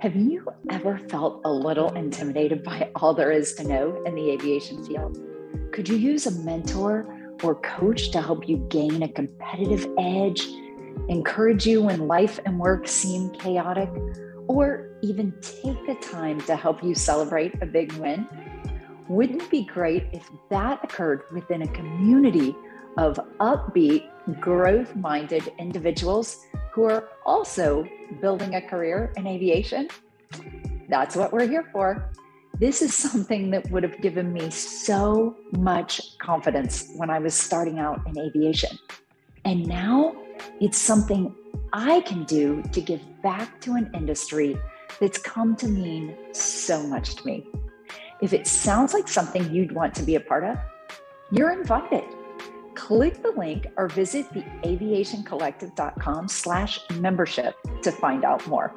Have you ever felt a little intimidated by all there is to know in the aviation field? Could you use a mentor or coach to help you gain a competitive edge, encourage you when life and work seem chaotic, or even take the time to help you celebrate a big win? Wouldn't it be great if that occurred within a community of upbeat, growth minded individuals who are also building a career in aviation? That's what we're here for. This is something that would have given me so much confidence when I was starting out in aviation. And now it's something I can do to give back to an industry that's come to mean so much to me. If it sounds like something you'd want to be a part of, you're invited. Click the link or visit the aviationcollective.com slash membership to find out more.